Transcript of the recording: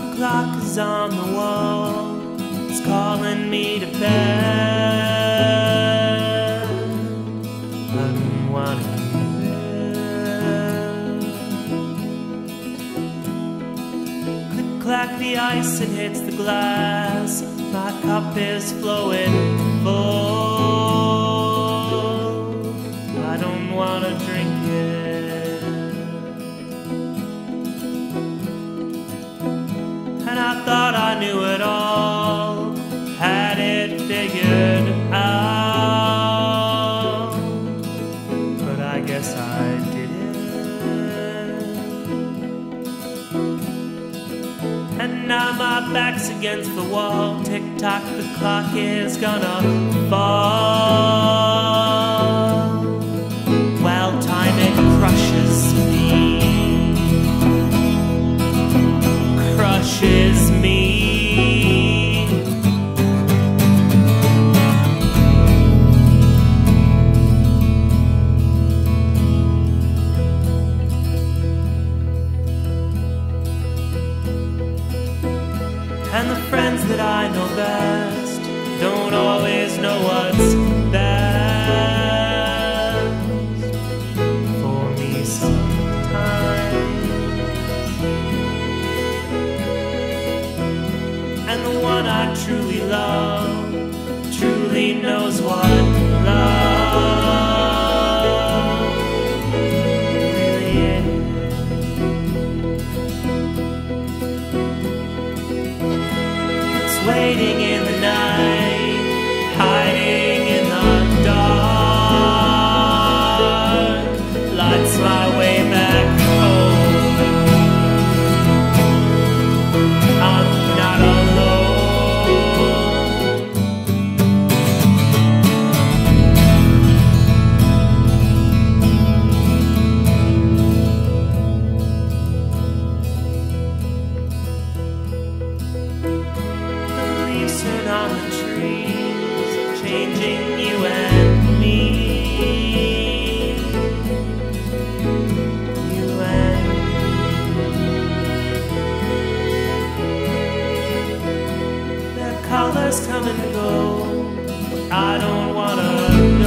The clock is on the wall. It's calling me to bed. I don't wanna be there. Click clack the ice, it hits the glass. My cup is flowing full. I don't wanna drink it. now my back's against the wall. Tick tock, the clock is gonna fall. that I know best don't always know what's best for me sometimes. And the one I truly love truly knows why. singing. on the trees, changing you and me. You and. The colors come and go, but I don't wanna.